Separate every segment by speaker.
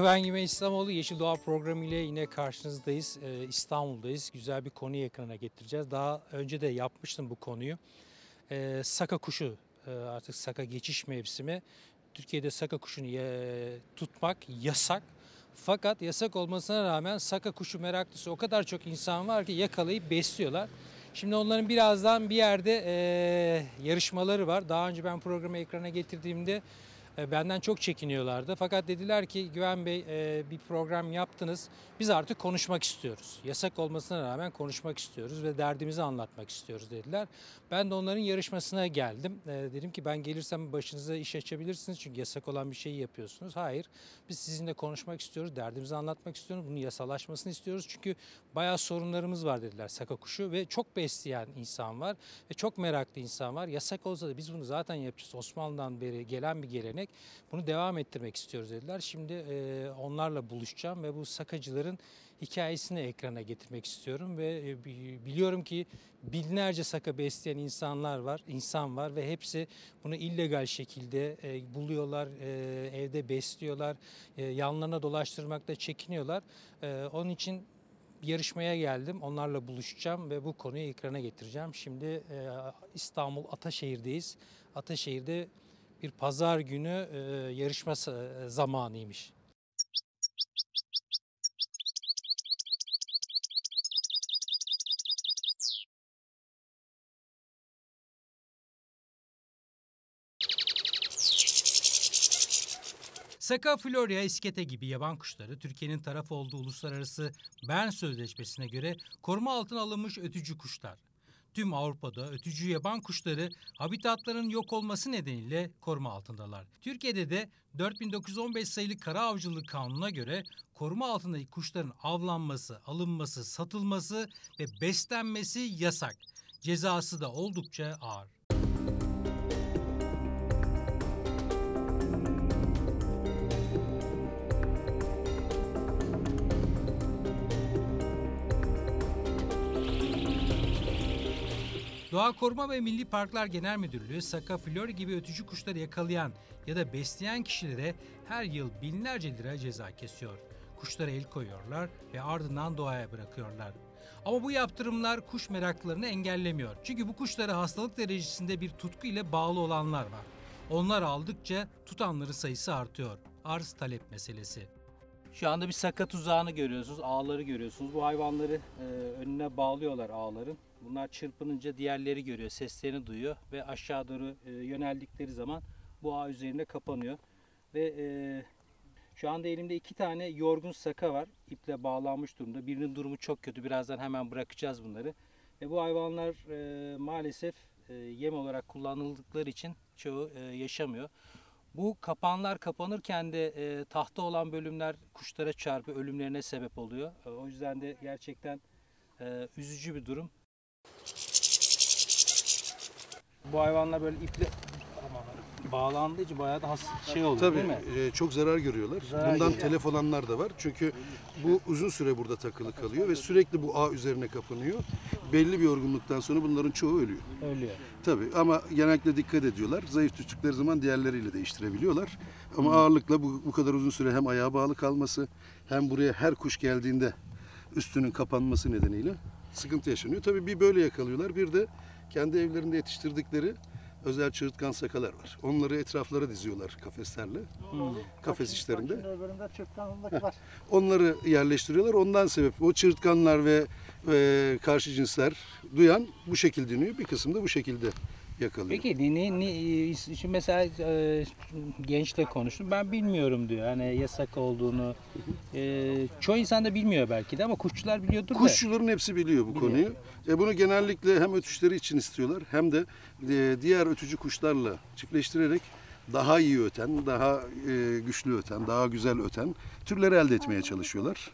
Speaker 1: Ben Güven İslamoğlu. Yeşil Doğa programı ile yine karşınızdayız. Ee, İstanbul'dayız. Güzel bir konuyu ekrana getireceğiz. Daha önce de yapmıştım bu konuyu. Ee, saka kuşu e, artık saka geçiş mevsimi. Türkiye'de saka kuşunu tutmak yasak. Fakat yasak olmasına rağmen saka kuşu meraklısı o kadar çok insan var ki yakalayıp besliyorlar. Şimdi onların birazdan bir yerde e, yarışmaları var. Daha önce ben programı ekrana getirdiğimde benden çok çekiniyorlardı. Fakat dediler ki Güven Bey e, bir program yaptınız. Biz artık konuşmak istiyoruz. Yasak olmasına rağmen konuşmak istiyoruz ve derdimizi anlatmak istiyoruz dediler. Ben de onların yarışmasına geldim. E, dedim ki ben gelirsem başınıza iş açabilirsiniz çünkü yasak olan bir şeyi yapıyorsunuz. Hayır biz sizinle konuşmak istiyoruz, derdimizi anlatmak istiyoruz. Bunun yasalaşmasını istiyoruz çünkü bayağı sorunlarımız var dediler saka kuşu ve çok besleyen insan var ve çok meraklı insan var. Yasak olsa da biz bunu zaten yapacağız. Osmanlı'dan beri gelen bir gelenek. Bunu devam ettirmek istiyoruz dediler. Şimdi e, onlarla buluşacağım ve bu sakacıların hikayesini ekrana getirmek istiyorum ve e, biliyorum ki binlerce saka besleyen insanlar var, insan var ve hepsi bunu illegal şekilde e, buluyorlar, e, evde besliyorlar, e, yanlarına dolaştırmakta çekiniyorlar. E, onun için yarışmaya geldim. Onlarla buluşacağım ve bu konuyu ekrana getireceğim. Şimdi e, İstanbul Ataşehir'deyiz. Ataşehir'de bir pazar günü e, yarışma e, zamanıymış. Saka Floria iskete gibi yaban kuşları Türkiye'nin taraf olduğu uluslararası Bern Sözleşmesi'ne göre koruma altına alınmış ötücü kuşlar. Tüm Avrupa'da ötücü yaban kuşları habitatların yok olması nedeniyle koruma altındalar. Türkiye'de de 4915 sayılı kara avcılık kanununa göre koruma altındaki kuşların avlanması, alınması, satılması ve beslenmesi yasak. Cezası da oldukça ağır. Doğa Koruma ve Milli Parklar Genel Müdürlüğü Saka Flori gibi ötücü kuşları yakalayan ya da besleyen kişilere her yıl binlerce lira ceza kesiyor. Kuşlara el koyuyorlar ve ardından doğaya bırakıyorlar. Ama bu yaptırımlar kuş meraklarını engellemiyor. Çünkü bu kuşlara hastalık derecesinde bir tutku ile bağlı olanlar var. Onlar aldıkça tutanların sayısı artıyor. Arz talep meselesi. Şu anda bir saka tuzağını görüyorsunuz, ağları görüyorsunuz. Bu hayvanları e, önüne bağlıyorlar ağların. Bunlar çırpınınca diğerleri görüyor, seslerini duyuyor ve aşağı doğru e, yöneldikleri zaman bu ağ üzerinde kapanıyor. Ve e, şu anda elimde iki tane yorgun saka var. iple bağlanmış durumda. Birinin durumu çok kötü. Birazdan hemen bırakacağız bunları. Ve bu hayvanlar e, maalesef e, yem olarak kullanıldıkları için çoğu e, yaşamıyor. Bu kapanlar kapanırken de e, tahta olan bölümler kuşlara çarpı ölümlerine sebep oluyor. E, o yüzden de gerçekten e, üzücü bir durum. Bu hayvanlar böyle iple bağlandığı için bayağı da has şey oluyor
Speaker 2: Tabii,
Speaker 1: değil mi?
Speaker 2: e, çok zarar görüyorlar.
Speaker 1: Zarar
Speaker 2: Bundan
Speaker 1: görüyor.
Speaker 2: telef olanlar da var. Çünkü bu uzun süre burada takılı kalıyor ve sürekli bu ağ üzerine kapanıyor. Belli bir yorgunluktan sonra bunların çoğu ölüyor.
Speaker 1: Ölüyor.
Speaker 2: Tabii ama genellikle dikkat ediyorlar. Zayıf düştükleri zaman diğerleriyle değiştirebiliyorlar. Ama
Speaker 1: Hmm.
Speaker 2: ağırlıkla bu, bu kadar uzun süre hem ayağa bağlı kalması hem buraya her kuş geldiğinde üstünün kapanması nedeniyle sıkıntı yaşanıyor. Tabii bir böyle yakalıyorlar. Bir de kendi evlerinde yetiştirdikleri özel çığırtkan sakalar var. Onları etraflara diziyorlar kafeslerle. Kafes işlerinde.
Speaker 3: Öbüründe çırtkanlık var.
Speaker 2: Onları yerleştiriyorlar. Ondan sebep o çığırtkanlar ve e, karşı cinsler duyan bu şekilde dinliyor. Bir kısım da bu şekilde yakalıyor.
Speaker 1: Peki ne, ne, şimdi mesela e, gençle konuştum ben bilmiyorum diyor hani yasak olduğunu. E, çoğu insan da bilmiyor belki de ama kuşçular biliyordur da.
Speaker 2: Kuşçuların hepsi biliyor bu konuyu. E bunu genellikle hem ötüşleri için istiyorlar hem de e, diğer ötücü kuşlarla çiftleştirerek daha iyi öten, daha e, güçlü öten, daha güzel öten türleri elde etmeye çalışıyorlar.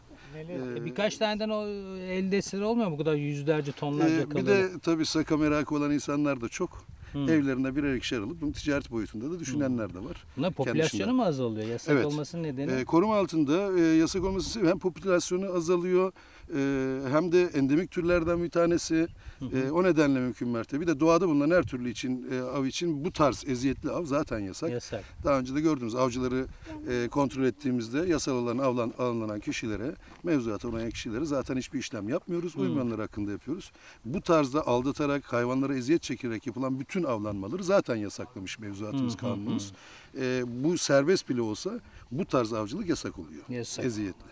Speaker 1: E, birkaç taneden o elde etseler olmuyor mu bu kadar yüzlerce tonlarca
Speaker 2: Ee, bir de tabii saka merakı olan insanlar da çok. Evlerine birer ikişer alıp bunu ticaret boyutunda da düşünenler de var.
Speaker 4: Buna popülasyonu mu azalıyor? Yasak
Speaker 2: Evet.
Speaker 4: olmasının nedeni?
Speaker 2: Ee, koruma altında e, yasak olması hem popülasyonu azalıyor e, hem de endemik türlerden bir tanesi. E, o nedenle mümkün mertebe. Bir de doğada bulunan her türlü için e, av için bu tarz eziyetli av zaten yasak.
Speaker 4: Yasak.
Speaker 2: Daha önce de gördünüz avcıları e, kontrol ettiğimizde yasal olan avlan, avlanan kişilere, mevzuata uğrayan kişilere zaten hiçbir işlem yapmıyoruz. Uymayanlar hakkında yapıyoruz. Bu tarzda aldatarak, hayvanlara eziyet çekerek yapılan bütün avlanmaları zaten yasaklamış mevzuatımız, kanunumuz. E, bu serbest bile olsa bu tarz avcılık yasak oluyor.
Speaker 4: Yasak.
Speaker 2: Eziyetli.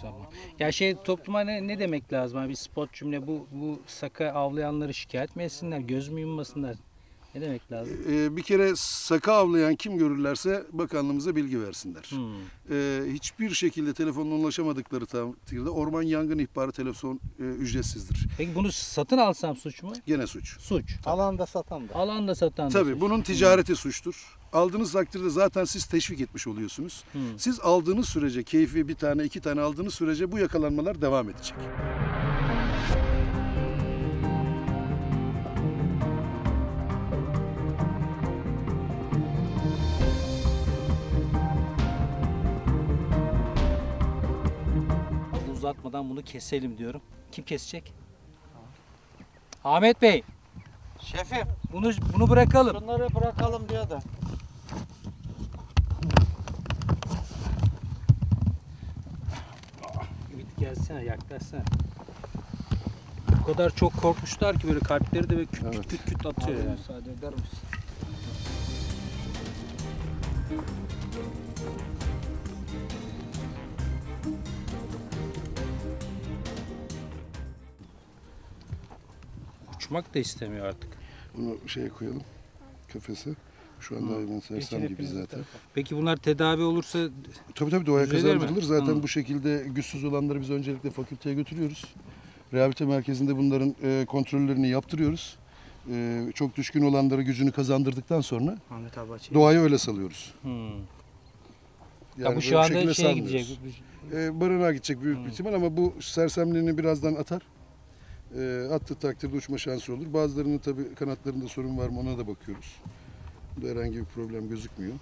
Speaker 4: Tamam. Ya şey topluma ne, ne demek lazım? Bir spot cümle bu bu saka avlayanları şikayet mi etsinler? Göz mü yummasınlar? Ne demek lazım?
Speaker 2: E, bir kere saka avlayan kim görürlerse bakanlığımıza bilgi versinler.
Speaker 4: Hmm.
Speaker 2: E, hiçbir şekilde telefonla ulaşamadıkları takdirde orman yangın ihbarı telefon e, ücretsizdir.
Speaker 4: Peki bunu satın alsam suç mu?
Speaker 2: Gene suç.
Speaker 4: Suç.
Speaker 3: Alanda satan da.
Speaker 4: Alanda satan da
Speaker 2: Tabii
Speaker 4: suç.
Speaker 2: bunun ticareti suçtur. Aldığınız takdirde zaten siz teşvik etmiş oluyorsunuz.
Speaker 4: Hmm.
Speaker 2: Siz aldığınız sürece keyfi bir tane iki tane aldığınız sürece bu yakalanmalar devam edecek.
Speaker 4: Fazla uzatmadan bunu keselim diyorum. Kim kesecek? Ahmet Bey,
Speaker 3: Şefim
Speaker 4: bunu bunu bırakalım.
Speaker 3: bunları bırakalım diyor da.
Speaker 4: Ümit gelsene, yaklaşsana. O kadar çok korkmuşlar ki böyle kalpleri de böyle küt küt küt küt atıyor yani.
Speaker 3: Müsaade eder misin?
Speaker 4: Uçmak da istemiyor artık.
Speaker 2: Bunu şeye koyalım kafese. Şu anda hayvan sersem gibi zaten.
Speaker 4: Peki bunlar tedavi olursa
Speaker 2: Tabii tabii doğaya
Speaker 4: Düzelir mi?
Speaker 2: kazandırılır. Zaten
Speaker 4: Hı.
Speaker 2: bu şekilde güçsüz olanları biz öncelikle fakülteye götürüyoruz. Rehabilite merkezinde bunların e, kontrollerini yaptırıyoruz. E, çok düşkün olanları gücünü kazandırdıktan sonra
Speaker 4: Ahmet abi açayım.
Speaker 2: doğaya öyle salıyoruz.
Speaker 4: Hmm.
Speaker 2: Yani
Speaker 4: ya bu
Speaker 2: böyle
Speaker 4: şu anda
Speaker 2: şekilde
Speaker 4: şeye
Speaker 2: salmıyoruz.
Speaker 4: gidecek.
Speaker 2: E, barınağa gidecek büyük bir ihtimal ama bu sersemliğini birazdan atar. E, attığı takdirde uçma şansı olur. Bazılarının tabii kanatlarında sorun var mı ona da bakıyoruz. Bunda herhangi bir problem gözükmüyor.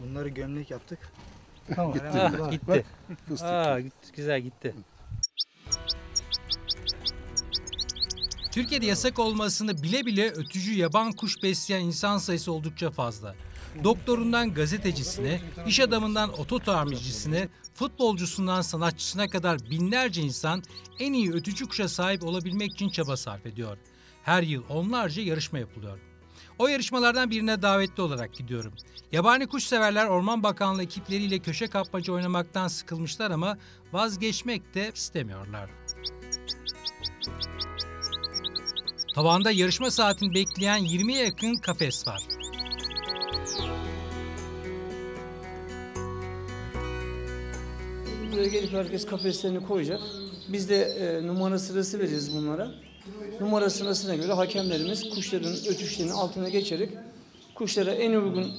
Speaker 3: Bunları gömlek yaptık.
Speaker 4: Tamam.
Speaker 2: Gitti.
Speaker 4: Ah, gitti.
Speaker 2: Fıstık.
Speaker 4: Aa, gitti. Güzel gitti.
Speaker 1: Türkiye'de yasak olmasını bile bile ötücü yaban kuş besleyen insan sayısı oldukça fazla. Doktorundan gazetecisine, iş adamından oto tamircisine, futbolcusundan sanatçısına kadar binlerce insan en iyi ötücü kuşa sahip olabilmek için çaba sarf ediyor. Her yıl onlarca yarışma yapılıyor. O yarışmalardan birine davetli olarak gidiyorum. Yabani kuş severler Orman Bakanlığı ekipleriyle köşe kapmaca oynamaktan sıkılmışlar ama vazgeçmek de istemiyorlar. Tavanda yarışma saatini bekleyen 20'ye yakın kafes var.
Speaker 5: Buraya gelip herkes kafeslerini koyacak. Biz de e, numara sırası veririz bunlara. Numara sırasına göre hakemlerimiz kuşların ötüşlerinin altına geçerek kuşlara en uygun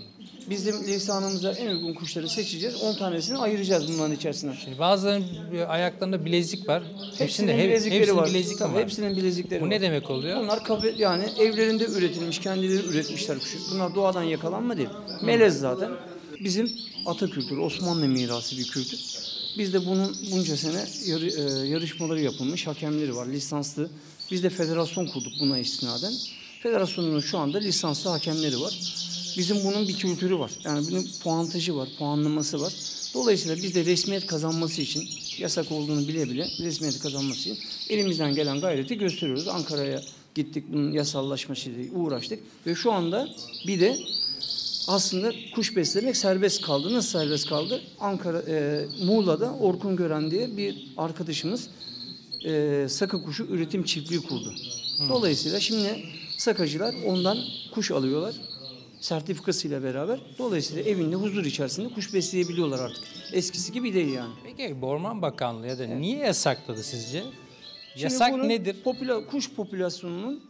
Speaker 5: bizim lisanımıza en uygun kuşları seçeceğiz. 10 tanesini ayıracağız bunların içerisinden.
Speaker 1: Bazılarının ayaklarında bilezik var.
Speaker 5: Hepsinin
Speaker 1: hep-
Speaker 5: bilezikleri
Speaker 1: hepsinin
Speaker 5: var.
Speaker 1: bilezik
Speaker 5: Tabii,
Speaker 1: var.
Speaker 5: hepsinin bilezikleri
Speaker 1: Bu
Speaker 5: var.
Speaker 1: ne demek oluyor?
Speaker 5: Bunlar kafe, yani evlerinde üretilmiş, kendileri üretmişler kuşu. Bunlar doğadan yakalanma değil. Melez zaten. Bizim ata kültürü, Osmanlı mirası bir kültür. Biz de bunun bunca sene yarı- e, yarışmaları yapılmış, hakemleri var, lisanslı. Biz de federasyon kurduk buna istinaden. Federasyonun şu anda lisanslı hakemleri var. Bizim bunun bir kültürü var. Yani bunun puantajı var, puanlaması var. Dolayısıyla biz de resmiyet kazanması için, yasak olduğunu bile bile resmiyet kazanması için elimizden gelen gayreti gösteriyoruz. Ankara'ya gittik, bunun yasallaşmasıyla uğraştık. Ve şu anda bir de aslında kuş beslemek serbest kaldı. Nasıl serbest kaldı? Ankara, e, Muğla'da Orkun Gören diye bir arkadaşımız e, saka kuşu üretim çiftliği kurdu. Dolayısıyla şimdi sakacılar ondan kuş alıyorlar. Sertifikasıyla beraber. Dolayısıyla evinde huzur içerisinde kuş besleyebiliyorlar artık. Eskisi gibi değil yani.
Speaker 1: Peki Orman Bakanlığı ya da niye yasakladı sizce?
Speaker 5: Şimdi
Speaker 1: Yasak nedir?
Speaker 5: popüla- kuş popülasyonunun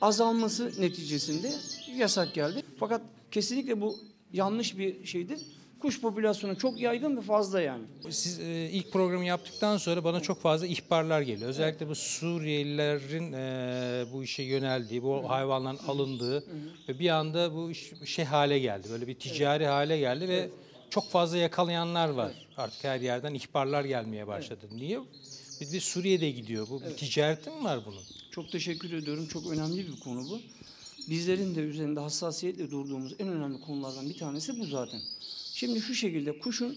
Speaker 5: azalması neticesinde yasak geldi. Fakat kesinlikle bu yanlış bir şeydir. kuş popülasyonu çok yaygın ve fazla yani.
Speaker 1: Siz e, ilk programı yaptıktan sonra bana çok fazla ihbarlar geliyor. Özellikle bu Suriyelilerin e, bu işe yöneldiği, bu hayvanların alındığı ve bir anda bu iş şey hale geldi. Böyle bir ticari hale geldi ve çok fazla yakalayanlar var. Artık her yerden ihbarlar gelmeye başladı. Niye? Bir de Suriye'de gidiyor. Bu bir ticareti mi var bunun?
Speaker 5: Çok teşekkür ediyorum. Çok önemli bir konu bu. Bizlerin de üzerinde hassasiyetle durduğumuz en önemli konulardan bir tanesi bu zaten. Şimdi şu şekilde kuşun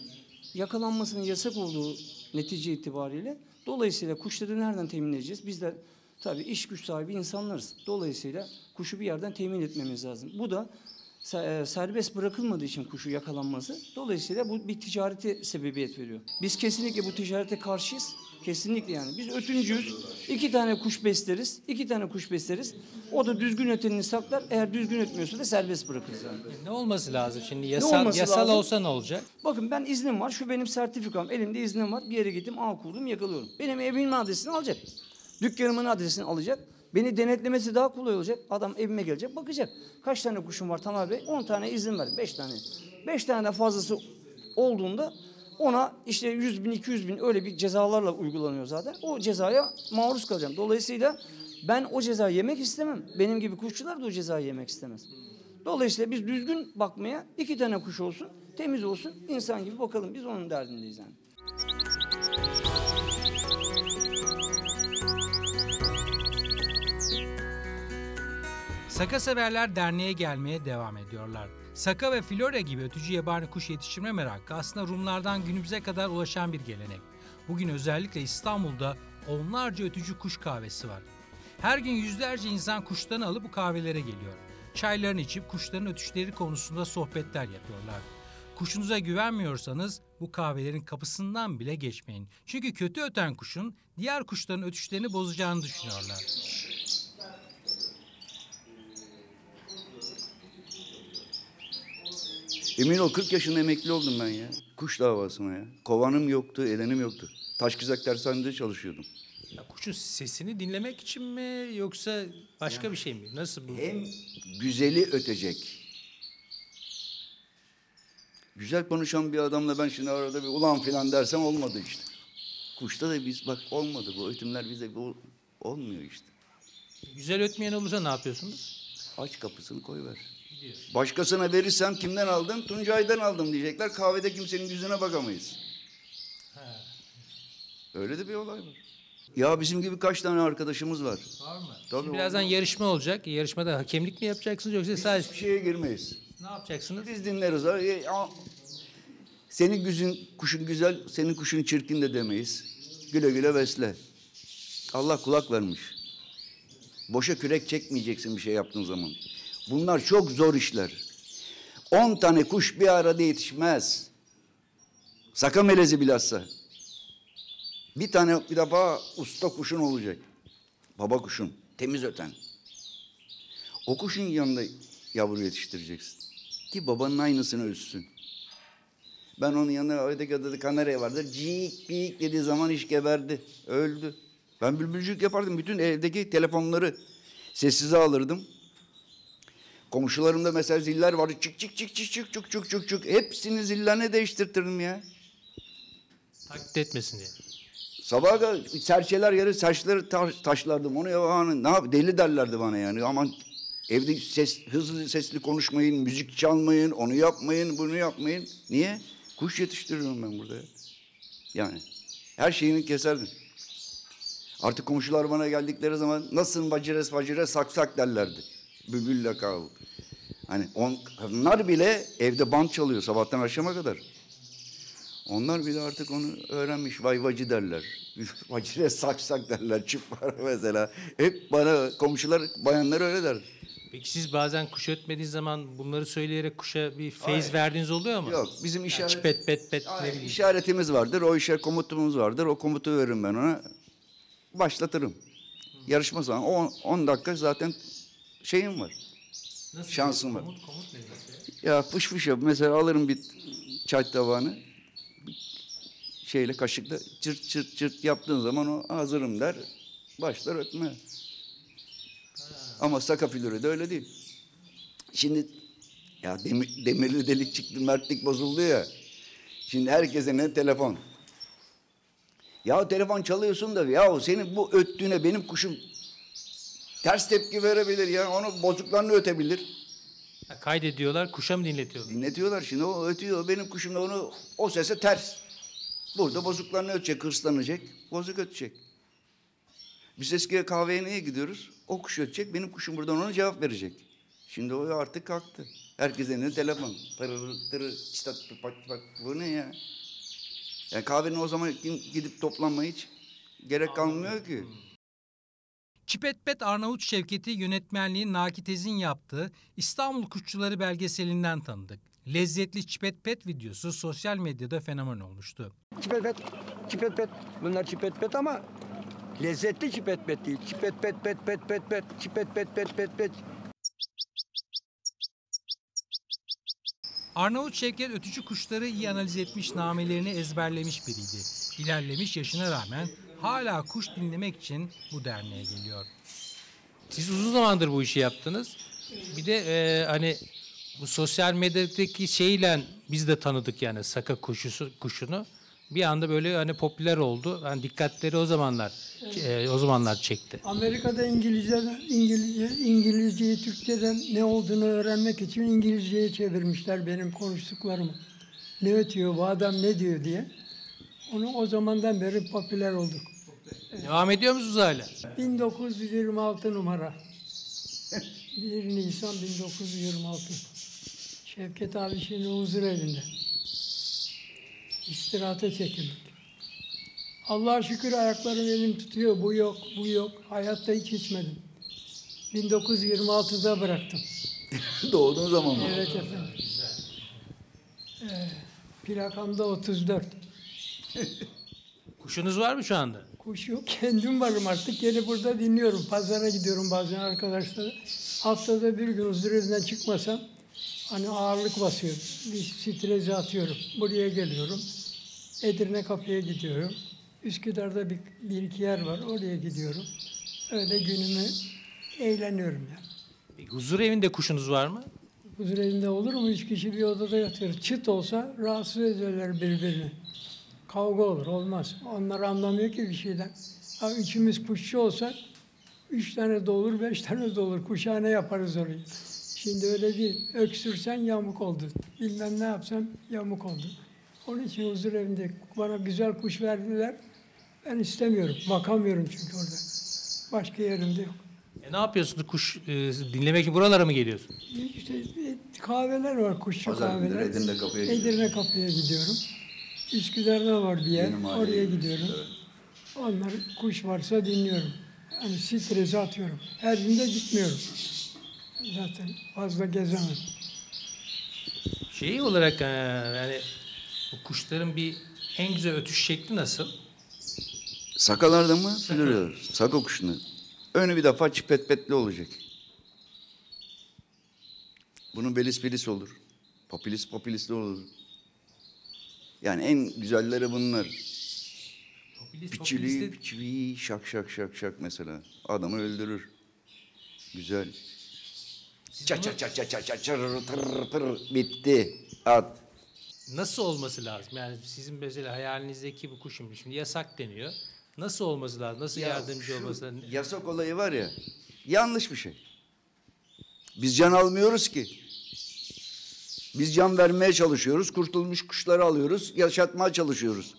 Speaker 5: yakalanmasının yasak olduğu netice itibariyle dolayısıyla kuşları nereden temin edeceğiz? Biz de tabii iş güç sahibi insanlarız. Dolayısıyla kuşu bir yerden temin etmemiz lazım. Bu da serbest bırakılmadığı için kuşu yakalanması. Dolayısıyla bu bir ticarete sebebiyet veriyor. Biz kesinlikle bu ticarete karşıyız. Kesinlikle yani. Biz ötüncüyüz. İki tane kuş besleriz. iki tane kuş besleriz. O da düzgün ötenini saklar. Eğer düzgün ötmüyorsa da serbest bırakırız yani.
Speaker 1: Ne olması lazım şimdi? Yasal, yasal
Speaker 5: lazım?
Speaker 1: olsa ne olacak?
Speaker 5: Bakın ben iznim var. Şu benim sertifikam. Elimde iznim var. Bir yere gittim ağ kurdum yakalıyorum. Benim evimin adresini alacak. Dükkanımın adresini alacak. Beni denetlemesi daha kolay olacak. Adam evime gelecek bakacak. Kaç tane kuşum var Taner Bey? 10 tane izin ver. 5 tane. 5 taneden fazlası olduğunda ona işte 100 bin 200 bin öyle bir cezalarla uygulanıyor zaten. O cezaya maruz kalacağım. Dolayısıyla ben o cezayı yemek istemem. Benim gibi kuşçular da o cezayı yemek istemez. Dolayısıyla biz düzgün bakmaya iki tane kuş olsun, temiz olsun, insan gibi bakalım. Biz onun derdindeyiz yani.
Speaker 1: Saka severler derneğe gelmeye devam ediyorlar. Saka ve Florya gibi ötücü yabani kuş yetiştirme merakı aslında Rumlardan günümüze kadar ulaşan bir gelenek. Bugün özellikle İstanbul'da onlarca ötücü kuş kahvesi var. Her gün yüzlerce insan kuşlarını alıp bu kahvelere geliyor. Çaylarını içip kuşların ötüşleri konusunda sohbetler yapıyorlar. Kuşunuza güvenmiyorsanız bu kahvelerin kapısından bile geçmeyin. Çünkü kötü öten kuşun diğer kuşların ötüşlerini bozacağını düşünüyorlar.
Speaker 6: Emin ol 40 yaşında emekli oldum ben ya. Kuş davasına ya. Kovanım yoktu, edenim yoktu. Taşkızak dershanede çalışıyordum.
Speaker 1: Ya kuşun sesini dinlemek için mi yoksa başka bir şey mi? Nasıl bu?
Speaker 6: Hem güzeli ötecek. Güzel konuşan bir adamla ben şimdi arada bir ulan filan dersem olmadı işte. Kuşta da biz bak olmadı bu ötümler bize bu olmuyor işte.
Speaker 1: Güzel ötmeyen olursa ne yapıyorsunuz?
Speaker 6: Aç kapısını koyver. Başkasına verirsem kimden aldın? Tuncay'dan aldım diyecekler. Kahvede kimsenin yüzüne bakamayız. Öyle de bir olay var. Ya bizim gibi kaç tane arkadaşımız var.
Speaker 1: Var mı?
Speaker 6: Tabii
Speaker 1: Şimdi birazdan yarışma olacak. Yarışmada hakemlik mi yapacaksınız yoksa sadece
Speaker 6: Hiçbir şeye girmeyiz.
Speaker 1: ne yapacaksınız?
Speaker 6: Biz dinleriz. Ha, Senin güzün, kuşun güzel, senin kuşun çirkin de demeyiz. Güle güle besle. Allah kulak vermiş. Boşa kürek çekmeyeceksin bir şey yaptığın zaman. Bunlar çok zor işler. On tane kuş bir arada yetişmez. Saka melezi bilhassa. Bir tane bir defa usta kuşun olacak. Baba kuşun, temiz öten. O kuşun yanında yavru yetiştireceksin. Ki babanın aynısını ölsün. Ben onun yanına öteki adada kanarya vardır. Cik pik dediği zaman iş geberdi. Öldü. Ben bülbülcük yapardım. Bütün evdeki telefonları sessize alırdım. Komşularımda mesela ziller vardı. Çık çık çık çık çık çık çık çık çık. Hepsini zillerine değiştirtirdim ya.
Speaker 1: Taklit etmesin diye.
Speaker 6: Sabaha kadar serçeler yarı saçları taş, taşlardım. Onu ya hani ne yap deli derlerdi bana yani. Aman evde ses hızlı sesli konuşmayın, müzik çalmayın, onu yapmayın, bunu yapmayın. Niye? Kuş yetiştiriyorum ben burada. ya. Yani her şeyini keserdim. Artık komşular bana geldikleri zaman nasılsın vacires vacires saksak derlerdi. Bülbül lakabı. Hani on, kadınlar bile evde band çalıyor sabahtan akşama kadar. Onlar bile artık onu öğrenmiş. Vayvacı derler. Vacire saksak derler. Çıp var mesela. Hep bana komşular, bayanlar öyle der.
Speaker 1: Peki siz bazen kuş ötmediğiniz zaman bunları söyleyerek kuşa bir feyiz
Speaker 6: Hayır.
Speaker 1: verdiğiniz oluyor mu?
Speaker 6: Yok bizim
Speaker 1: Yani
Speaker 6: işaret,
Speaker 1: çipet pet pet ne
Speaker 6: Hayır,
Speaker 1: bileyim.
Speaker 6: işaretimiz vardır. O işe komutumuz vardır. O komutu veririm ben ona. Başlatırım. Yarışma zaman 10 dakika zaten şeyim var.
Speaker 1: Nasıl
Speaker 6: şansım var.
Speaker 1: Komut komut?
Speaker 6: Ya fış fış yap. Mesela alırım bir çay tabağını. Şeyle kaşıkla çırt çırt çırt yaptığın zaman o hazırım der. Başlar ötme. Ama saka flörü de öyle değil. Şimdi Ya demir, demirli delik çıktı, mertlik bozuldu ya. Şimdi herkese ne telefon. Ya telefon çalıyorsun da ya senin bu öttüğüne benim kuşum ters tepki verebilir ya. Onu bozuklarını ötebilir.
Speaker 1: Ha, Kaydediyorlar, kuşa mı dinletiyorlar?
Speaker 6: Dinletiyorlar şimdi o ötüyor. Benim kuşum da onu o sese ters. Burada bozuklarını ötecek, hırslanacak, bozuk ötecek. Biz eskiye kahveye niye gidiyoruz? O kuş ötecek, benim kuşum buradan ona cevap verecek. Şimdi o artık kalktı. Herkesin elinde telefon. Tırır tırır pat pat. Bu ne ya? Yani kahvenin o zaman gidip toplanma hiç gerek kalmıyor ki.
Speaker 1: Çipetpet Arnavut Şevketi yönetmenliği Nakitez'in yaptığı İstanbul Kuşçuları belgeselinden tanıdık. Lezzetli Çipetpet videosu sosyal medyada fenomen olmuştu.
Speaker 7: Çipet pet, çipet pet. Bunlar çipet pet ama lezzetli çipet pet değil. Çipet pet pet pet pet pet, çipet pet pet pet pet.
Speaker 1: Arnavut Şevket ötücü kuşları iyi analiz etmiş namelerini ezberlemiş biriydi. İlerlemiş yaşına rağmen hala kuş dinlemek için bu derneğe geliyor. Siz uzun zamandır bu işi yaptınız. Bir de e, hani bu sosyal medyadaki şeyle biz de tanıdık yani saka kuşusu, kuşunu. Bir anda böyle hani popüler oldu. Yani dikkatleri o zamanlar e, o zamanlar çekti.
Speaker 8: Amerika'da İngilizce, İngilizce, İngilizceyi Türkçeden ne olduğunu öğrenmek için İngilizceye çevirmişler benim konuştuklarımı. Ne ötüyor, bu adam ne diyor diye. Onu o zamandan beri popüler olduk.
Speaker 1: Devam ediyor musunuz hala?
Speaker 8: 1926 numara. 1 Nisan 1926. Şevket abi şimdi huzur evinde. İstirahate çekildik. Allah'a şükür ayaklarım elim tutuyor. Bu yok, bu yok. Hayatta hiç içmedim. 1926'da bıraktım.
Speaker 6: Doğduğun zaman mı?
Speaker 8: Evet efendim. Ee, plakamda 34.
Speaker 1: Kuşunuz var mı şu anda?
Speaker 8: Kuş yok. Kendim varım artık. Gelip burada dinliyorum. Pazara gidiyorum bazen arkadaşlar. Haftada bir gün huzur evinden çıkmasam hani ağırlık basıyorum. Bir stresi atıyorum. Buraya geliyorum. Edirne kapıya gidiyorum. Üsküdar'da bir, bir iki yer var. Oraya gidiyorum. Öyle günümü eğleniyorum yani.
Speaker 1: Peki, huzur evinde kuşunuz var mı?
Speaker 8: Huzur evinde olur mu? Üç kişi bir odada yatıyoruz. Çıt olsa rahatsız ederler birbirini. Kavga olur, olmaz. Onlar anlamıyor ki bir şeyden. Ha, üçümüz kuşçu olsak, üç tane de olur, beş tane de olur. Kuşhane yaparız orayı. Şimdi öyle değil. Öksürsen yamuk oldu. Bilmem ne yapsam yamuk oldu. Onun için huzur evinde bana güzel kuş verdiler. Ben istemiyorum. Bakamıyorum çünkü orada. Başka yerimde yok.
Speaker 1: E, ne yapıyorsunuz kuş e, dinlemek için buralara mı geliyorsun?
Speaker 8: İşte e, kahveler var, kuşçu
Speaker 6: Pazar
Speaker 8: kahveler.
Speaker 6: Edirne kapıya.
Speaker 8: Edirne kapıya gidiyorum. Üsküdar'da var bir yer, oraya
Speaker 6: gidiyorum.
Speaker 8: gidiyorum. Onlar kuş varsa dinliyorum. Yani stresi atıyorum. Her gün de gitmiyorum. Zaten fazla gezemem.
Speaker 1: Şey olarak e, yani bu kuşların bir en güzel ötüş şekli nasıl?
Speaker 6: Sakalarda mı? Florya. Saka kuşunu. Önü bir defa çipetpetli olacak. Bunun belis belis olur. Papilis papilisli olur. Yani en güzelleri bunlar.
Speaker 1: Popilis,
Speaker 6: Piçili, piçili, şak şak şak şak mesela. Adamı öldürür. Güzel. Ça ça ça ça ça ça çır tır tır bitti. At.
Speaker 1: Nasıl olması lazım? Yani sizin mesela hayalinizdeki bu kuşun şimdi yasak deniyor. Nasıl olması lazım? Nasıl yardımcı
Speaker 6: şu
Speaker 1: olması lazım?
Speaker 6: Yasak olayı var ya. Yanlış bir şey. Biz can almıyoruz ki. Biz can vermeye çalışıyoruz. Kurtulmuş kuşları alıyoruz. Yaşatmaya çalışıyoruz.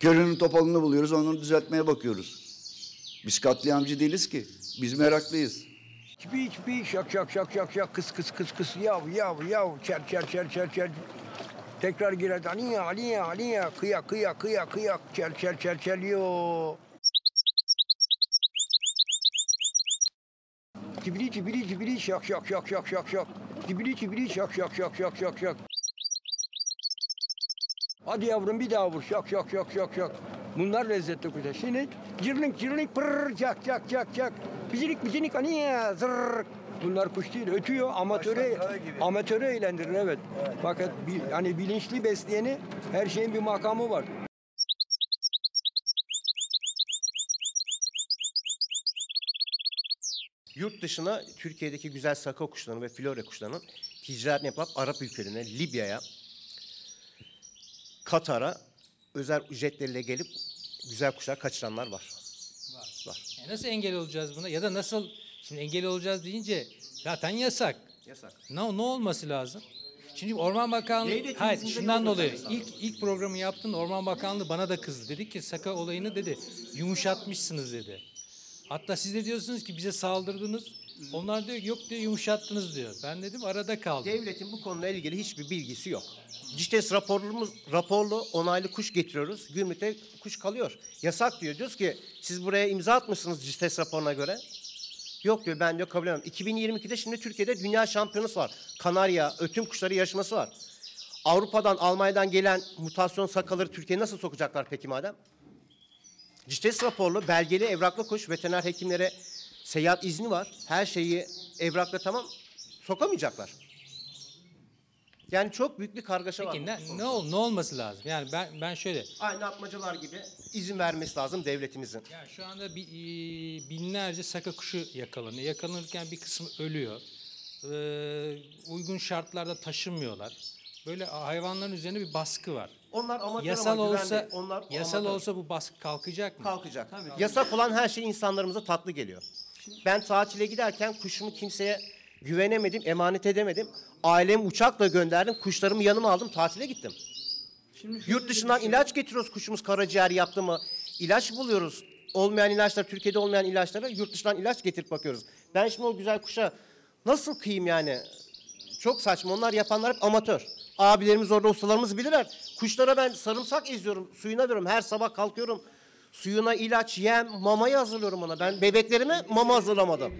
Speaker 6: Körünün topalını buluyoruz. Onu düzeltmeye bakıyoruz. Biz katliamcı değiliz ki. Biz meraklıyız.
Speaker 7: Çipi çipi şak şak şak şak şak kıs kıs kıs kıs yav yav yav çer çer çer çer çer. Tekrar girer aliya aliya aliya kıya kıya kıya kıya çer çer çer çer yo. Cibili cibili cibili şak şak şak şak şak şak. Cibili cibili şak şak şak şak şak şak. Hadi yavrum bir daha vur şak şak şak şak şak. Bunlar lezzetli kuşlar. Şimdi cırlink cırlink pırr çak çak çak çak. Bicinik bicinik aniye zırr. Bunlar kuş değil ötüyor amatöre amatöre eğlendirir evet. Fakat bi- hani bilinçli besleyeni her şeyin bir makamı var.
Speaker 9: Yurt dışına Türkiye'deki güzel saka kuşlarının ve flora kuşlarının hicret yapıp Arap ülkelerine, Libya'ya, Katar'a özel ücretleriyle gelip güzel kuşlar kaçıranlar var. Var.
Speaker 1: Yani nasıl engel olacağız buna? Ya da nasıl şimdi engel olacağız deyince zaten yasak.
Speaker 9: Yasak.
Speaker 1: Ne, ne olması lazım? Şimdi Orman Bakanlığı,
Speaker 9: Devletimizin
Speaker 1: hayır şundan dolayı ilk ilk programı yaptın Orman Bakanlığı bana da kızdı. Dedi ki Saka olayını dedi yumuşatmışsınız dedi. Hatta siz de diyorsunuz ki bize saldırdınız. Onlar diyor ki, yok diyor yumuşattınız diyor. Ben dedim arada kaldım.
Speaker 9: Devletin bu konuyla ilgili hiçbir bilgisi yok. CITES raporumuz, raporlu onaylı kuş getiriyoruz. Gümrükte kuş kalıyor. Yasak diyor. Diyoruz ki siz buraya imza atmışsınız CITES raporuna göre. Yok diyor ben diyor kabul edemem. 2022'de şimdi Türkiye'de dünya şampiyonası var. Kanarya, ötüm kuşları yarışması var. Avrupa'dan, Almanya'dan gelen mutasyon sakaları Türkiye'ye nasıl sokacaklar peki madem? CITES raporlu, belgeli, evraklı kuş, veteriner hekimlere seyahat izni var. Her şeyi evrakla tamam, sokamayacaklar. Yani çok büyük bir kargaşa var.
Speaker 1: Peki ne, ne, ol, ne olması lazım? Yani ben ben şöyle
Speaker 9: Aynı atmacalar gibi izin vermesi lazım devletimizin.
Speaker 1: Ya şu anda bir, e, binlerce saka kuşu yakalanıyor. Yakalanırken bir kısmı ölüyor. Ee, uygun şartlarda taşınmıyorlar. Böyle hayvanların üzerine bir baskı var.
Speaker 9: Onlar amatör
Speaker 1: Yasal
Speaker 9: ama
Speaker 1: olsa
Speaker 9: güvenli. Onlar
Speaker 1: yasal
Speaker 9: amatör.
Speaker 1: olsa bu baskı kalkacak mı?
Speaker 9: kalkacak. Yasak olan her şey insanlarımıza tatlı geliyor. Ben tatile giderken kuşumu kimseye güvenemedim, emanet edemedim. Ailemi uçakla gönderdim, kuşlarımı yanıma aldım, tatile gittim. Yurt dışından ilaç getiriyoruz kuşumuz karaciğer yaptı mı? İlaç buluyoruz. Olmayan ilaçlar, Türkiye'de olmayan ilaçları yurt dışından ilaç getirip bakıyoruz. Ben şimdi o güzel kuşa nasıl kıyayım yani? Çok saçma. Onlar yapanlar hep amatör. Abilerimiz orada ustalarımız bilirler. Kuşlara ben sarımsak eziyorum, suyuna veriyorum. Her sabah kalkıyorum. Suyuna ilaç, yem, mamayı hazırlıyorum ona. Ben bebeklerime mama hazırlamadım.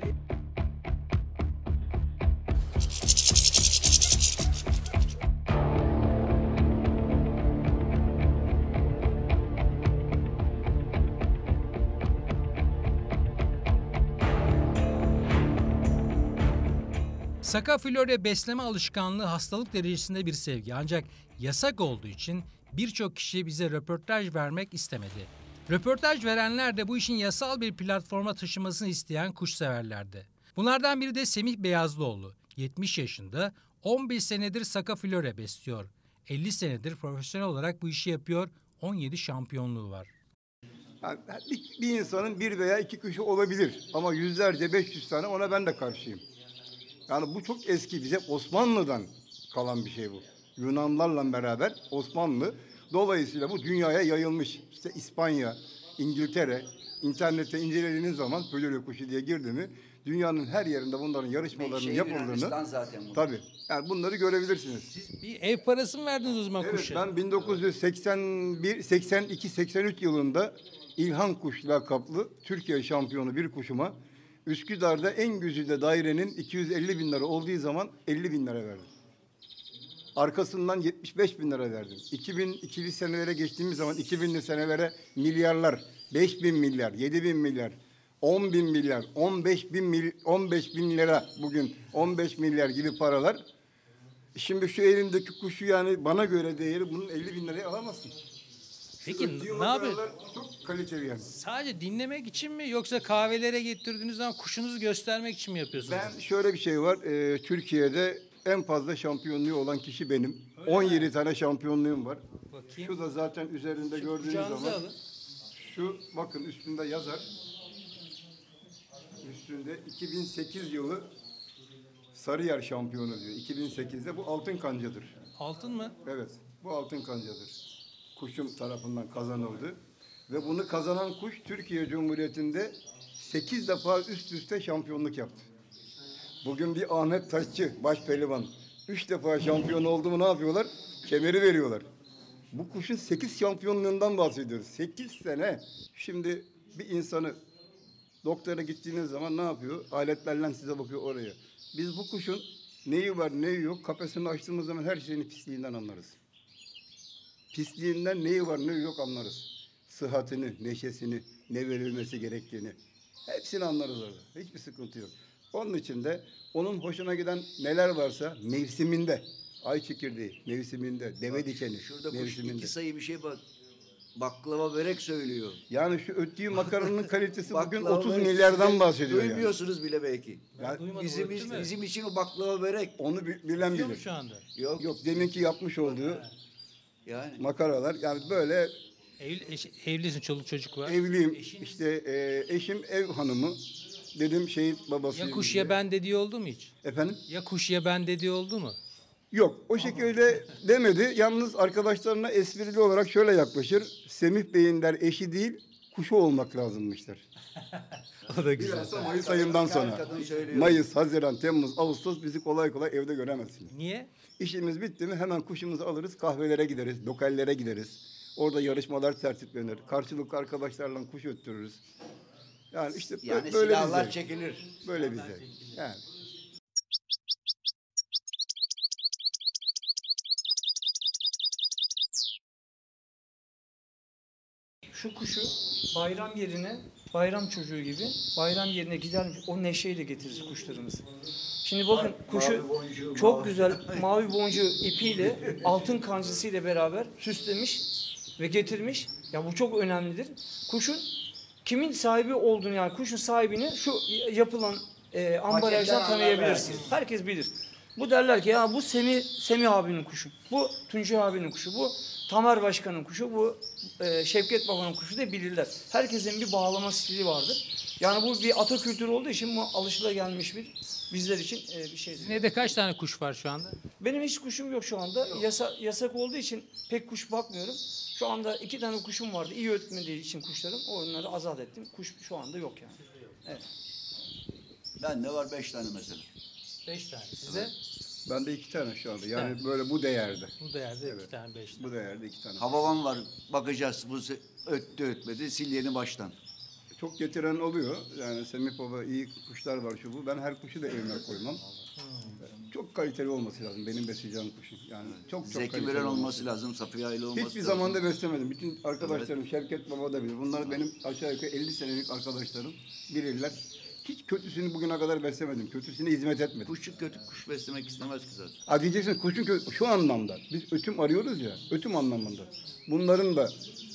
Speaker 1: Saka flore besleme alışkanlığı hastalık derecesinde bir sevgi ancak yasak olduğu için birçok kişi bize röportaj vermek istemedi. Röportaj verenler de bu işin yasal bir platforma taşımasını isteyen kuşseverlerdi. Bunlardan biri de Semih Beyazlıoğlu. 70 yaşında 11 senedir Saka flore besliyor. 50 senedir profesyonel olarak bu işi yapıyor. 17 şampiyonluğu var.
Speaker 10: Yani bir, bir insanın bir veya iki kuşu olabilir ama yüzlerce 500 tane ona ben de karşıyım. Yani bu çok eski bize Osmanlı'dan kalan bir şey bu. Yunanlarla beraber Osmanlı dolayısıyla bu dünyaya yayılmış. İşte İspanya, İngiltere, internette incelediğiniz zaman Florya kuşu diye girdi mi dünyanın her yerinde bunların yarışmalarının
Speaker 6: Şey,
Speaker 10: yapıldığını
Speaker 6: Yunanistan zaten bu.
Speaker 10: tabii yani bunları görebilirsiniz.
Speaker 1: Bir ev parası mı verdiniz o zaman
Speaker 10: Evet,
Speaker 1: kuşa?
Speaker 10: ben 1981, 82, 83 yılında İlhan Kuş lakaplı Türkiye şampiyonu bir kuşuma Üsküdar'da en güzide dairenin 250 bin lira olduğu zaman 50 bin lira verdim. Arkasından 75 bin lira verdim. 2000'li senelere geçtiğimiz zaman 2000'li senelere milyarlar, 5 bin milyar, 7 bin milyar, 10 bin milyar, 15 bin, mil, 15 bin lira bugün 15 milyar gibi paralar Şimdi şu elimdeki kuşu yani bana göre değeri bunun 50 bin liraya alamazsın.
Speaker 1: Peki ne
Speaker 10: makaralar Çok kaliteli yani.
Speaker 1: Sadece dinlemek için mi yoksa kahvelere getirdiğiniz zaman kuşunuzu göstermek için mi yapıyorsunuz?
Speaker 10: Ben şöyle bir şey var. e, Türkiye'de en fazla şampiyonluğu olan kişi benim. 17 tane şampiyonluğum var.
Speaker 1: Bakayım.
Speaker 10: Şu da zaten üzerinde gördüğünüz
Speaker 1: Kucağınıza
Speaker 10: zaman.
Speaker 1: alın.
Speaker 10: Şu bakın üstünde yazar. Üstünde 2008 yılı Sarıyer şampiyonu diyor. 2008'de bu altın kancadır.
Speaker 1: Altın mı?
Speaker 10: Evet, bu altın kancadır. Kuşum tarafından kazanıldı. Ve bunu kazanan kuş Türkiye Cumhuriyeti'nde 8 defa üst üste şampiyonluk yaptı. Bugün bir Ahmet Taşçı, baş pehlivan, 3 defa şampiyon oldu mu ne yapıyorlar? Kemeri veriyorlar. Bu kuşun 8 şampiyonluğundan bahsediyoruz. 8 sene. Şimdi bir insanı doktora gittiğiniz zaman ne yapıyor? Aletlerle size bakıyor oraya. Biz bu kuşun neyi var neyi yok kafesini açtığımız zaman her şeyini pisliğinden anlarız. Pisliğinden neyi var neyi yok anlarız. Sıhhatini, neşesini, ne verilmesi gerektiğini. Hepsini anlarız orada. Hiçbir sıkıntı yok. Onun için de onun hoşuna giden neler varsa mevsiminde, ay çekirdeği mevsiminde, deve dikeni
Speaker 6: Şurada
Speaker 10: mevsiminde.
Speaker 6: iki sayı bir şey bak. Baklava börek söylüyor.
Speaker 10: Yani şu öttüğü makaronun kalitesi bugün
Speaker 6: Baklava
Speaker 10: 30
Speaker 6: börek
Speaker 10: milyardan bahsediyor yani.
Speaker 6: Duymuyorsunuz bile belki.
Speaker 10: Yani
Speaker 6: Bizim, bizim için o baklava börek.
Speaker 10: onu bi- bilen bilir.
Speaker 1: şu anda?
Speaker 6: Yok.
Speaker 10: Yok deminki yapmış olduğu
Speaker 6: Yani.
Speaker 10: makaralar yani böyle
Speaker 1: Evli, eş- evlisin, çoluk çocuk var.
Speaker 10: evliyim işte e, eşim ev hanımı dedim şehit babası.
Speaker 1: Ya kuş ya ben dediği oldu mu hiç?
Speaker 10: Efendim?
Speaker 1: Ya kuş ya ben dediği oldu mu?
Speaker 10: Yok o şekilde demedi. Yalnız arkadaşlarına esprili olarak şöyle yaklaşır. Semih Bey'in der eşi değil kuşu olmak lazımmışlar.
Speaker 1: O da güzel.
Speaker 10: Bilhassa Mayıs ayından sonra. Mayıs, Haziran, Temmuz, Ağustos bizi kolay kolay evde göremezsiniz.
Speaker 1: Niye?
Speaker 10: İşimiz bitti mi hemen kuşumuzu alırız kahvelere gideriz, lokallere gideriz. Orada yarışmalar tertiplenir. Karşılıklı arkadaşlarla kuş öttürürüz. Yani işte
Speaker 6: Yani
Speaker 10: böyle
Speaker 6: silahlar
Speaker 10: bize.
Speaker 6: çekilir.
Speaker 10: Böyle bize. Yani.
Speaker 5: Şu kuşu bayram yerine bayram çocuğu gibi bayram yerine gider o neşeyle getiririz kuşlarımızı. Şimdi bakın kuşu çok güzel mavi boncuğu ipiyle altın kancasıyla beraber süslemiş ve getirmiş. Ya bu çok önemlidir. Kuşun kimin sahibi olduğunu yani kuşun sahibini şu yapılan e, ambalajdan tanıyabilirsiniz. Herkes bilir. Bu derler ki ya bu Semih, Semih abinin kuşu. Bu Tuncay abinin kuşu. Bu Tamer Başkan'ın kuşu. Bu e, Şevket Baba'nın kuşu diye bilirler. Herkesin bir bağlama stili vardır. Yani bu bir ata kültürü olduğu için bu alışılagelmiş bir bizler için e, bir şeydir.
Speaker 1: Sizin evde kaç tane kuş var şu anda?
Speaker 5: Benim hiç kuşum yok şu anda. Yasa, yasak olduğu için pek kuş bakmıyorum. Şu anda iki tane kuşum vardı. İyi ötmediği için kuşlarım. Onları azat ettim. Kuş şu anda yok yani. Evet.
Speaker 6: Bende var beş tane mesela.
Speaker 1: Beş tane. Sizde?
Speaker 10: Bende iki tane şu anda. Yani böyle bu değerde.
Speaker 1: Bu değerde iki tane beş tane.
Speaker 10: Bu değerde iki tane.
Speaker 6: Havavan var. Bakacağız. Bu öttü ötmedi. Sil yeni baştan.
Speaker 10: Çok getiren oluyor. Yani Semih Baba iyi kuşlar var şu bu. Ben her kuşu da evime koymam. Çok kaliteli olması lazım benim besleyeceğim kuşun. Yani çok çok
Speaker 6: Zeki
Speaker 10: kaliteli
Speaker 6: veren olması lazım. Safiye Aylı olması
Speaker 10: Hiçbir
Speaker 6: lazım.
Speaker 10: zamanda beslemedim. Bütün arkadaşlarım Şevket Baba da bilir. Bunlar benim aşağı yukarı 50 senelik arkadaşlarım. Bilirler. Hiç kötüsünü bugüne kadar beslemedim. Kötüsüne hizmet etmedim.
Speaker 6: Kuşçu kötü kuş beslemek istemez ki zaten.
Speaker 10: Ha diyeceksin kuşun kö- şu anlamda. Biz ötüm arıyoruz ya. Ötüm anlamında. Bunların da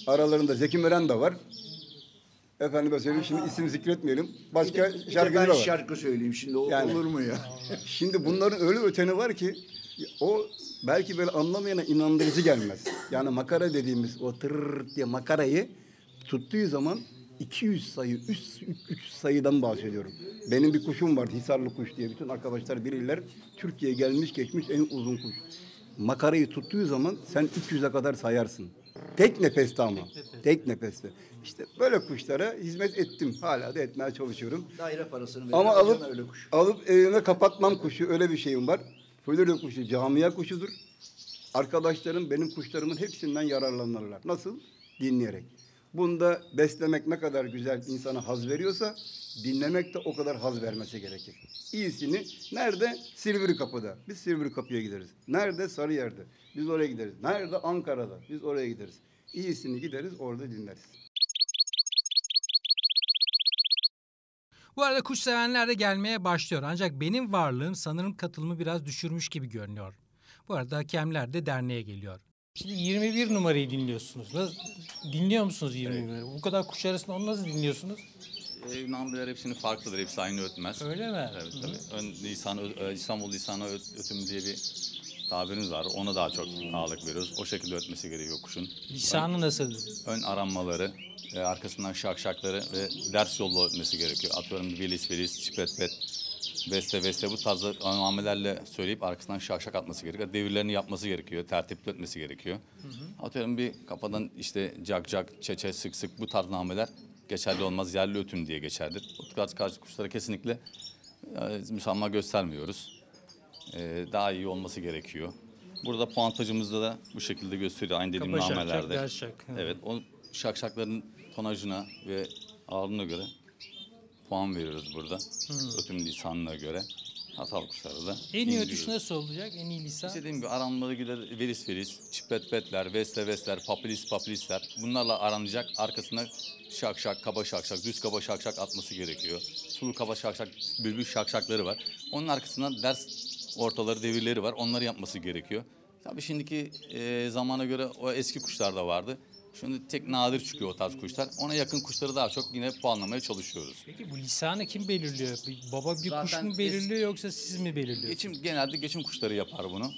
Speaker 10: aralarında Zeki Müren de var. Efendim söyleyeyim şimdi isim zikretmeyelim. Başka
Speaker 6: Bir de ben
Speaker 10: şarkıcılar var.
Speaker 6: şarkı söyleyeyim şimdi. O,
Speaker 10: Yani.
Speaker 6: Olur mu ya?
Speaker 10: Şimdi bunların öyle öteni var ki o belki böyle anlamayana inandırıcı gelmez. Yani makara dediğimiz o tırr diye makarayı tuttuğu zaman 200 sayı, 300 sayıdan bahsediyorum. Benim bir kuşum vardı Hisarlı kuş diye. Bütün arkadaşlar bilirler. Türkiye'ye gelmiş geçmiş en uzun kuş. Makarayı tuttuğu zaman sen 300'e kadar sayarsın. Tek nefeste ama. Tek nefeste. İşte böyle kuşlara hizmet ettim. Hala da etmeye çalışıyorum.
Speaker 6: Daire parasını
Speaker 10: Ama
Speaker 6: veriyor,
Speaker 10: alıp
Speaker 6: öyle kuş.
Speaker 10: alıp evime kapatmam kuşu öyle bir şeyim var. Florida kuşu camia kuşudur. Arkadaşlarım benim kuşlarımın hepsinden yararlanırlar. Nasıl? Dinleyerek. Bunda beslemek ne kadar güzel insana haz veriyorsa dinlemek de o kadar haz vermesi gerekir. İyisini nerede? Silivri Kapı'da. Biz Silivri Kapı'ya gideriz. Nerede? Sarıyer'de. Biz oraya gideriz. Nerede? Ankara'da. Biz oraya gideriz. İyisini gideriz orada dinleriz.
Speaker 1: Bu arada kuş sevenler de gelmeye başlıyor. Ancak benim varlığım sanırım katılımı biraz düşürmüş gibi görünüyor. Bu arada hakemler de derneğe geliyor. Şimdi 21 numarayı dinliyorsunuz. Nasıl, dinliyor musunuz 21 numarayı? Bu kadar kuş arasında onu nasıl dinliyorsunuz?
Speaker 11: E, namlular hepsinin farklıdır. Hepsi aynı ötmez.
Speaker 1: Öyle mi?
Speaker 11: Evet tabii. Ön lisan, ö- İstanbul lisanı öt- ötüm diye bir tabirimiz var. Ona daha çok ağırlık veriyoruz. O şekilde ötmesi gerekiyor kuşun.
Speaker 1: Lisanı nasıl?
Speaker 11: Ön aranmaları, e, arkasından şakşakları ve ders yollu ötmesi gerekiyor. Atıyorum velis velis, çipet pet, beste beste bu tarz anamelerle söyleyip arkasından şakşak atması gerekiyor. Devirlerini yapması gerekiyor. Tertipli ötmesi gerekiyor. Atıyorum bir kafadan işte cak cak, çeçe, sık sık bu tarz nameler geçerli olmaz. Yerli ötüm diye geçerlidir. Bu tarz karşı kuşlara kesinlikle e, müsamaha göstermiyoruz. E, daha iyi olması gerekiyor. Burada puantajımızda da bu şekilde gösteriyor. Aynı dediğim
Speaker 1: şakşak,
Speaker 11: namelerde.
Speaker 1: ders şak.
Speaker 11: Evet, o şakşakların tonajına ve ağırlığına göre puan veriyoruz burada. Ötüm lisanına göre. Hatalı kuşlara da.
Speaker 1: En iyi ötüş nasıl olacak? En iyi lisan?
Speaker 11: İstediğim gibi aranmaları gider veris veris, çipet petler, veste vestler, papilis papilisler. Bunlarla aranacak. Arkasına şak şak, kaba şak şak, düz kaba şak şak atması gerekiyor. Sulu kaba şak şak, bülbül şak şakları var. Onun arkasından ders ortaları, devirleri var. Onları yapması gerekiyor. Tabii şimdiki e, zamana göre o eski kuşlar da vardı. Şimdi tek nadir çıkıyor o tarz kuşlar. Ona yakın kuşları daha çok yine puanlamaya çalışıyoruz.
Speaker 1: Peki bu lisanı kim belirliyor? Bir baba bir kuş
Speaker 11: Zaten
Speaker 1: mu belirliyor yoksa siz mi belirliyorsunuz?
Speaker 11: Geçim genelde geçim kuşları yapar bunu.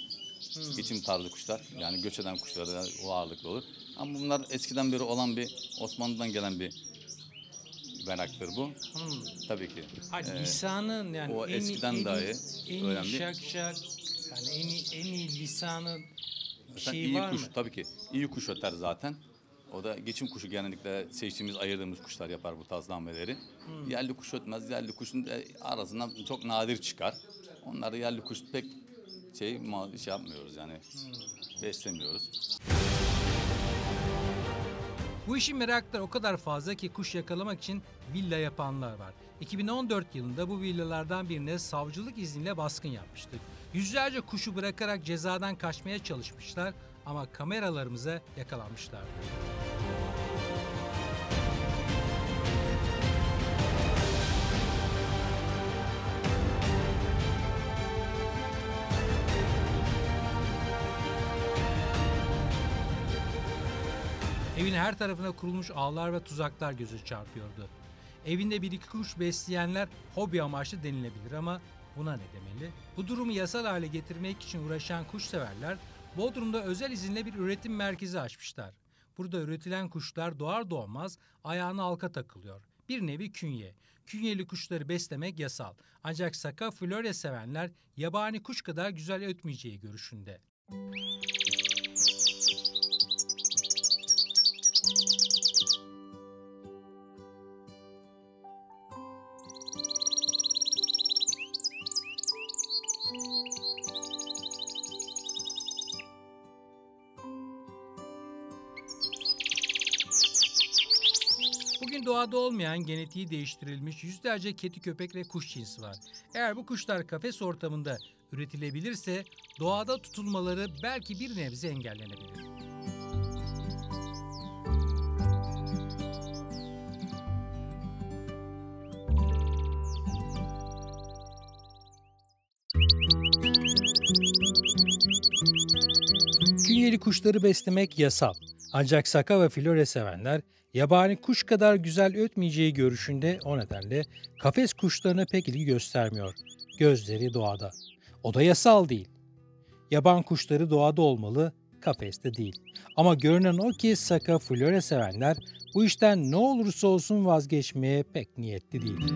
Speaker 1: Hmm.
Speaker 11: Geçim tarzı kuşlar. Yani göç eden kuşlar da o ağırlıklı olur. Ama bunlar eskiden beri olan bir Osmanlı'dan gelen bir meraktır bu.
Speaker 1: Hmm.
Speaker 11: Tabii ki.
Speaker 1: Hayır,
Speaker 11: Ee,
Speaker 1: lisanın yani
Speaker 11: o
Speaker 1: en,
Speaker 11: eskiden
Speaker 1: en, iyi-
Speaker 11: dahi
Speaker 1: en
Speaker 11: önemli.
Speaker 1: şak şak yani en iyi, en iyi lisanın
Speaker 11: Zaten
Speaker 1: şeyi
Speaker 11: iyi
Speaker 1: var
Speaker 11: kuş
Speaker 1: mı?
Speaker 11: tabii ki. iyi kuş öter zaten. O da geçim kuşu genellikle seçtiğimiz, ayırdığımız kuşlar yapar bu tarz nameleri.
Speaker 1: Hmm.
Speaker 11: Yerli kuş ötmez. Yerli kuşun da arasından çok nadir çıkar. Onları yerli kuş pek şey, şey yapmıyoruz yani.
Speaker 1: Hmm.
Speaker 11: Beslemiyoruz.
Speaker 1: Bu işin merakları o kadar fazla ki kuş yakalamak için villa yapanlar var. 2014 yılında bu villalardan birine savcılık izniyle baskın yapmıştık. Yüzlerce kuşu bırakarak cezadan kaçmaya çalışmışlar ama kameralarımıza yakalanmışlardı. Evin her tarafına kurulmuş ağlar ve tuzaklar göze çarpıyordu. Evinde bir iki kuş besleyenler hobi amaçlı denilebilir ama buna ne demeli? Bu durumu yasal hale getirmek için uğraşan kuşseverler Bodrum'da özel izinle bir üretim merkezi açmışlar. Burada üretilen kuşlar doğar doğmaz ayağına halka takılıyor. Bir nevi künye. Künyeli kuşları beslemek yasal. Ancak saka flore sevenler yabani kuş kadar güzel ötmeyeceği görüşünde. Doğada olmayan genetiği değiştirilmiş yüzlerce kedi köpek ve kuş cinsi var. Eğer bu kuşlar kafes ortamında üretilebilirse doğada tutulmaları belki bir nebze engellenebilir. Künyeli kuşları beslemek yasal. Ancak saka ve flore sevenler yabani kuş kadar güzel ötmeyeceği görüşünde o nedenle kafes kuşlarına pek ilgi göstermiyor. Gözleri doğada. O da yasal değil. Yaban kuşları doğada olmalı, kafeste değil. Ama görünen o ki saka flore sevenler bu işten ne olursa olsun vazgeçmeye pek niyetli değil.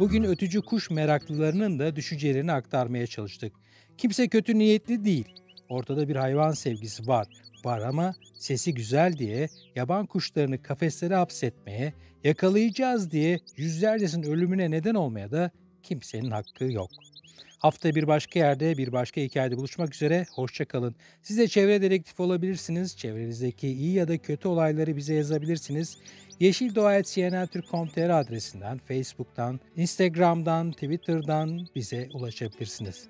Speaker 1: Bugün ötücü kuş meraklılarının da düşüncelerini aktarmaya çalıştık. Kimse kötü niyetli değil. Ortada bir hayvan sevgisi var. Var ama sesi güzel diye yaban kuşlarını kafeslere hapsetmeye, yakalayacağız diye yüzlercesinin ölümüne neden olmaya da kimsenin hakkı yok. Hafta bir başka yerde bir başka hikayede buluşmak üzere. Hoşça kalın. Siz de çevre dedektif olabilirsiniz. Çevrenizdeki iyi ya da kötü olayları bize yazabilirsiniz. yeşildoğa.cnnturk.com.tr adresinden, Facebook'tan, Instagram'dan, Twitter'dan bize ulaşabilirsiniz.